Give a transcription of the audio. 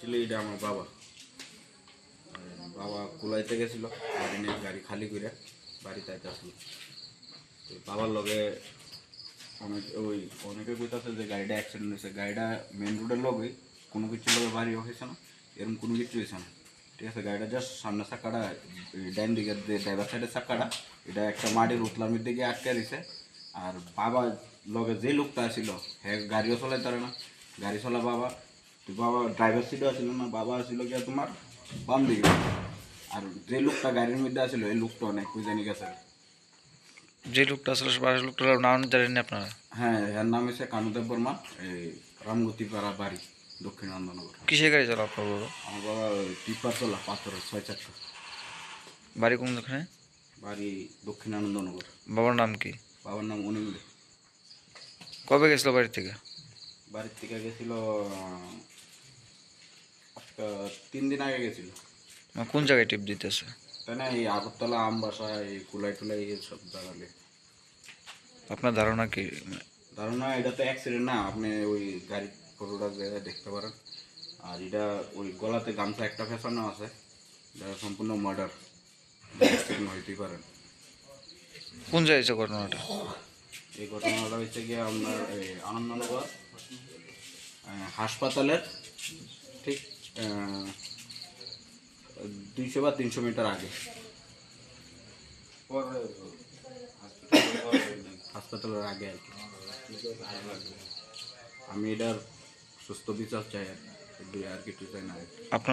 ছিল এটা আমার বাবা। বাবা কুলাইতে গেছিল, গাড়ি খালি করে বাড়িতে আসলো। তো বাবার লগে অনেক, ওই অনেকে কইতাছে যে গাড়িটা অ্যাক্সিডেন্ট হয়েছে। গাড়িটা মেন রোডের লগে কোনো কিছু লগে বাড়ি হয়েছে না এরকম কোনো কিছু হয়েছে না। ঠিক আছে, গাড়িটা জাস্ট সামনের চাকাটা ডাইন দিকের যে ড্রাইভার সাইডের চাকাটা, এটা একটা মাটির উতলামির দিকে আটকে দিছে। আর বাবা লগে যে লোকটা ছিল হ্যাঁ গাড়িও চলাই পারে না। গাড়ি চলা বাবা বাবা ড্রাইভার সিটও আসছিল না বাবা আসছিল গিয়া তোমার বাম দিকে। আর যে লোকটা গাড়ির মধ্যে আসছিল এই লোকটা অনেক জানি গেছে। যে লোকটা আসলে বাড়ির লোকটার নাম জানেন আপনারা? হ্যাঁ এর নাম হচ্ছে কানুদেব বর্মা এই রামগতি পাড়া বাড়ি দক্ষিণ আনন্দনগর কিসের গাড়ি চালা আপনার বাবা? আমার বাবা টিপার তোলা পাথরের ছয় চারটা। বাড়ি কোন দোকানে? বাড়ি দক্ষিণ আনন্দনগর বাবার নাম কি? বাবার নাম অনিল কবে গেছিল বাড়ি থেকে? বাড়ির থেকে গেছিল তিন দিন আগে গেছিল। মানে কোন জায়গায় টিপ দিতেছে? তাই না এই আগরতলা আমবাসা এই কুলাই টুলাই সব জায়গালে আপনার ধারণা কি? ধারণা এটা তো অ্যাক্সিডেন্ট না আপনি ওই গাড়ি ফটোটা জায়গায় দেখতে পারেন। আর এটা ওই গলাতে গামছা একটা ফেসানো আছে এটা সম্পূর্ণ মার্ডার হইতেই পারেন কোন জায়গায় ঘটনাটা? এই ঘটনাটা হচ্ছে গিয়ে আপনার আনন্দনগর হাসপাতালের ঠিক? দুইশো বা তিনশো মিটার আগে হাসপাতালের আগে আর কি আমি এটার সুস্থ বিচার চাই আর কি। আর কিছু চাই না আর কি। আপনার